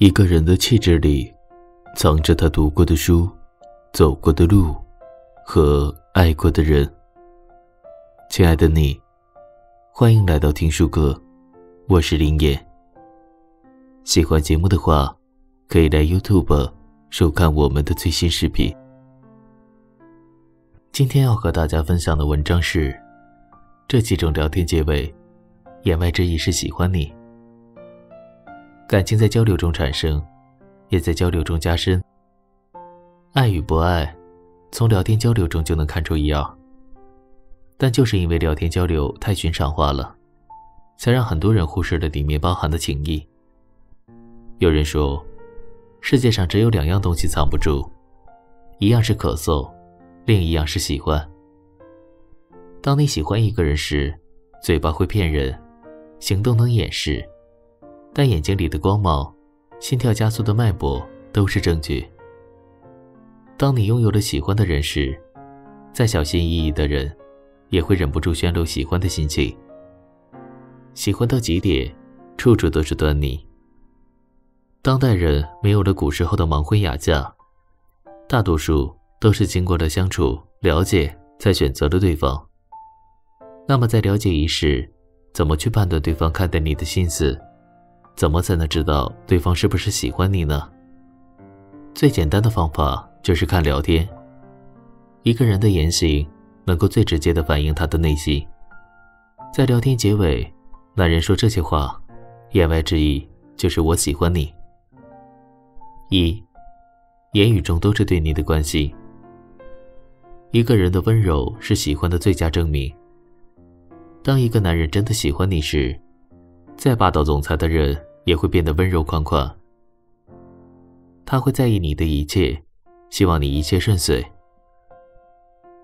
一个人的气质里，藏着他读过的书、走过的路和爱过的人。亲爱的你，欢迎来到听书阁，我是林野。喜欢节目的话，可以来 YouTube 收看我们的最新视频。今天要和大家分享的文章是：这几种聊天结尾，言外之意是喜欢你。感情在交流中产生，也在交流中加深。爱与不爱，从聊天交流中就能看出一二。但就是因为聊天交流太寻常化了，才让很多人忽视了里面包含的情谊。有人说，世界上只有两样东西藏不住，一样是咳嗽，另一样是喜欢。当你喜欢一个人时，嘴巴会骗人，行动能掩饰。但眼睛里的光芒、心跳加速的脉搏都是证据。当你拥有了喜欢的人时，再小心翼翼的人，也会忍不住宣露喜欢的心情。喜欢到极点，处处都是端倪。当代人没有了古时候的盲婚哑嫁，大多数都是经过了相处、了解才选择了对方。那么在了解一事，怎么去判断对方看待你的心思？怎么才能知道对方是不是喜欢你呢？最简单的方法就是看聊天。一个人的言行能够最直接的反映他的内心。在聊天结尾，男人说这些话，言外之意就是我喜欢你。一，言语中都是对你的关心。一个人的温柔是喜欢的最佳证明。当一个男人真的喜欢你时，再霸道总裁的人。也会变得温柔款款。他会在意你的一切，希望你一切顺遂。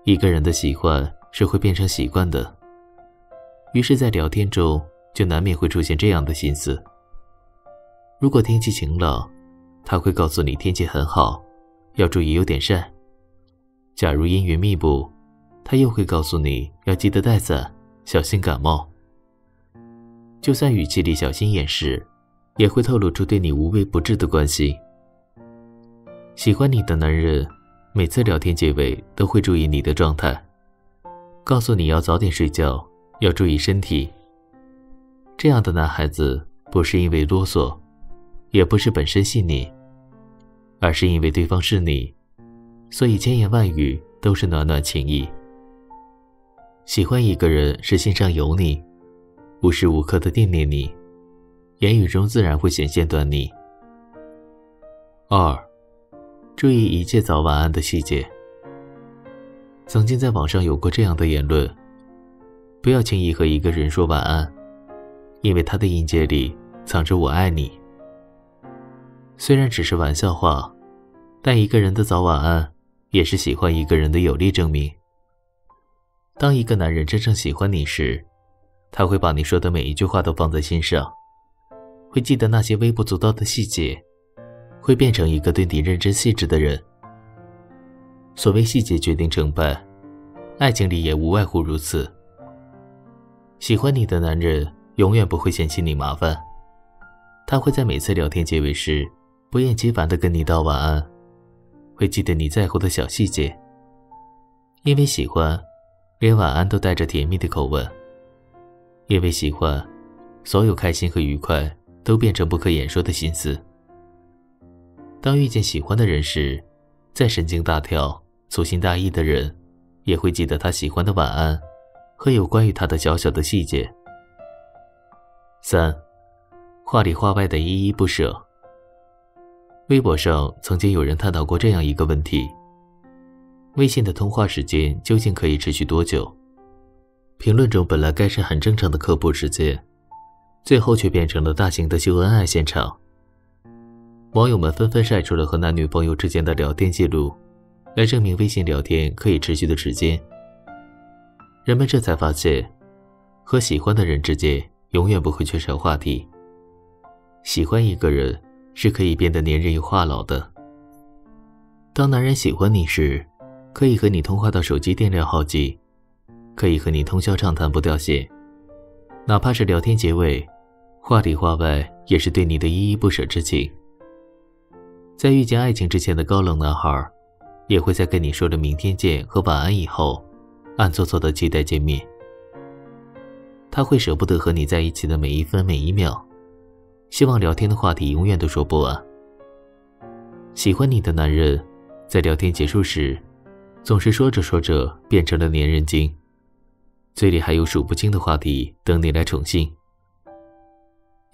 一个人的喜欢是会变成习惯的，于是，在聊天中就难免会出现这样的心思。如果天气晴朗，他会告诉你天气很好，要注意有点晒。假如阴云密布，他又会告诉你要记得带伞，小心感冒。就算语气里小心掩饰。也会透露出对你无微不至的关心。喜欢你的男人，每次聊天结尾都会注意你的状态，告诉你要早点睡觉，要注意身体。这样的男孩子不是因为啰嗦，也不是本身细腻，而是因为对方是你，所以千言万语都是暖暖情意。喜欢一个人是心上有你，无时无刻的惦念你。言语中自然会显现端倪。二，注意一切早晚安的细节。曾经在网上有过这样的言论：不要轻易和一个人说晚安，因为他的音节里藏着“我爱你”。虽然只是玩笑话，但一个人的早晚安也是喜欢一个人的有力证明。当一个男人真正喜欢你时，他会把你说的每一句话都放在心上。会记得那些微不足道的细节，会变成一个对你认真细致的人。所谓细节决定成败，爱情里也无外乎如此。喜欢你的男人永远不会嫌弃你麻烦，他会在每次聊天结尾时不厌其烦地跟你道晚安，会记得你在乎的小细节。因为喜欢，连晚安都带着甜蜜的口吻。因为喜欢，所有开心和愉快。都变成不可言说的心思。当遇见喜欢的人时，再神经大条、粗心大意的人，也会记得他喜欢的晚安和有关于他的小小的细节。三，话里话外的依依不舍。微博上曾经有人探讨过这样一个问题：微信的通话时间究竟可以持续多久？评论中本来该是很正常的科普时间。最后却变成了大型的秀恩爱现场。网友们纷纷晒出了和男女朋友之间的聊天记录，来证明微信聊天可以持续的时间。人们这才发现，和喜欢的人之间永远不会缺少话题。喜欢一个人是可以变得粘人又话痨的。当男人喜欢你时，可以和你通话到手机电量耗尽，可以和你通宵畅谈不掉线，哪怕是聊天结尾。话里话外也是对你的依依不舍之情，在遇见爱情之前的高冷男孩，也会在跟你说了明天见和晚安以后，暗搓搓的期待见面。他会舍不得和你在一起的每一分每一秒，希望聊天的话题永远都说不完。喜欢你的男人，在聊天结束时，总是说着说着变成了粘人精，嘴里还有数不清的话题等你来宠幸。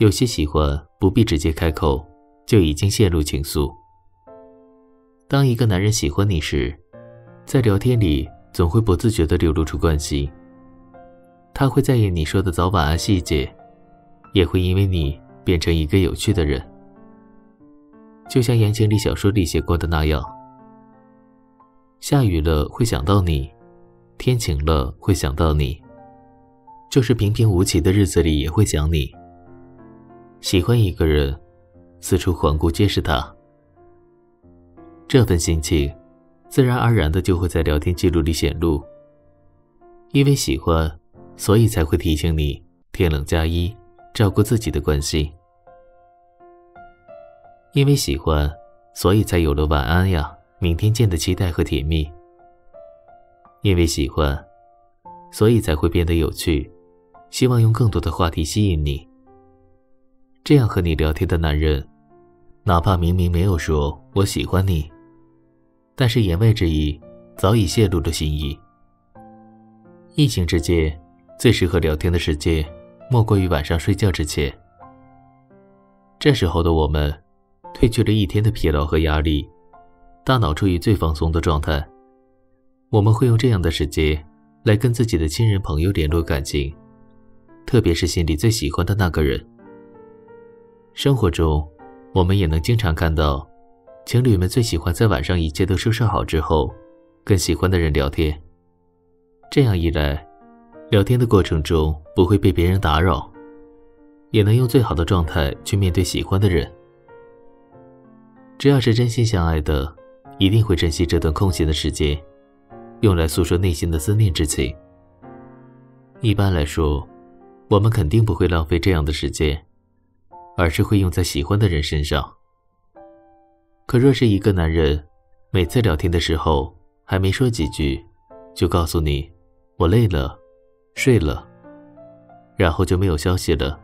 有些喜欢不必直接开口，就已经陷入情愫。当一个男人喜欢你时，在聊天里总会不自觉地流露出关心。他会在意你说的早晚安细节，也会因为你变成一个有趣的人。就像言情里小说里写过的那样：下雨了会想到你，天晴了会想到你，就是平平无奇的日子里也会想你。喜欢一个人，四处环顾皆是他。这份心情，自然而然的就会在聊天记录里显露。因为喜欢，所以才会提醒你天冷加衣，照顾自己的关心。因为喜欢，所以才有了晚安呀、明天见的期待和甜蜜。因为喜欢，所以才会变得有趣，希望用更多的话题吸引你。这样和你聊天的男人，哪怕明明没有说“我喜欢你”，但是言外之意早已泄露了心意。异性之间最适合聊天的时间，莫过于晚上睡觉之前。这时候的我们，褪去了一天的疲劳和压力，大脑处于最放松的状态。我们会用这样的时间，来跟自己的亲人朋友联络感情，特别是心里最喜欢的那个人。生活中，我们也能经常看到，情侣们最喜欢在晚上一切都收拾好之后，跟喜欢的人聊天。这样一来，聊天的过程中不会被别人打扰，也能用最好的状态去面对喜欢的人。只要是真心相爱的，一定会珍惜这段空闲的时间，用来诉说内心的思念之情。一般来说，我们肯定不会浪费这样的时间。而是会用在喜欢的人身上。可若是一个男人，每次聊天的时候还没说几句，就告诉你我累了，睡了，然后就没有消息了，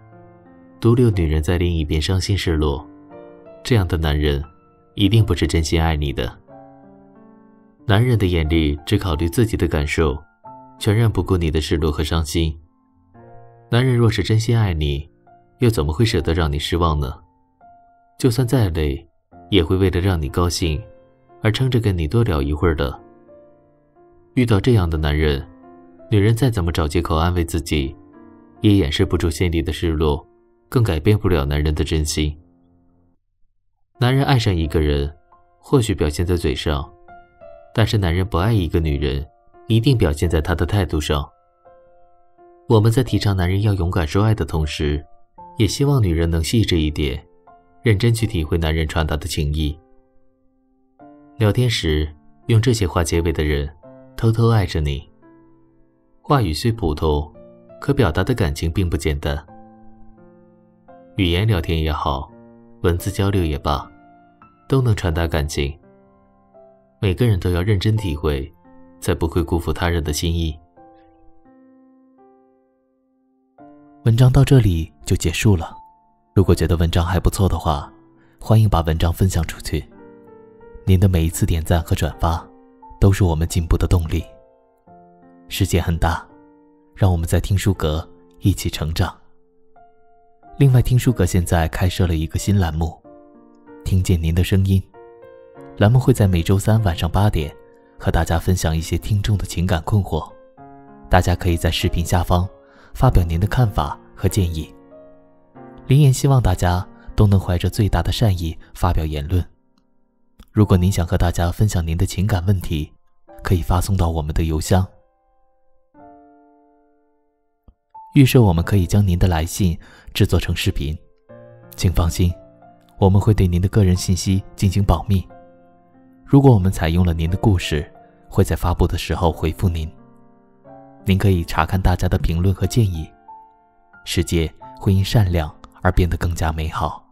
独留女人在另一边伤心失落，这样的男人一定不是真心爱你的。男人的眼里只考虑自己的感受，全然不顾你的失落和伤心。男人若是真心爱你，又怎么会舍得让你失望呢？就算再累，也会为了让你高兴，而撑着跟你多聊一会儿的。遇到这样的男人，女人再怎么找借口安慰自己，也掩饰不住心里的失落，更改变不了男人的真心。男人爱上一个人，或许表现在嘴上，但是男人不爱一个女人，一定表现在他的态度上。我们在提倡男人要勇敢说爱的同时，也希望女人能细致一点，认真去体会男人传达的情意。聊天时用这些话结尾的人，偷偷爱着你。话语虽普通，可表达的感情并不简单。语言聊天也好，文字交流也罢，都能传达感情。每个人都要认真体会，才不会辜负他人的心意。文章到这里就结束了。如果觉得文章还不错的话，欢迎把文章分享出去。您的每一次点赞和转发，都是我们进步的动力。世界很大，让我们在听书阁一起成长。另外，听书阁现在开设了一个新栏目——听见您的声音。栏目会在每周三晚上八点，和大家分享一些听众的情感困惑。大家可以在视频下方。发表您的看法和建议。林岩希望大家都能怀着最大的善意发表言论。如果您想和大家分享您的情感问题，可以发送到我们的邮箱。预设我们可以将您的来信制作成视频，请放心，我们会对您的个人信息进行保密。如果我们采用了您的故事，会在发布的时候回复您。您可以查看大家的评论和建议，世界会因善良而变得更加美好。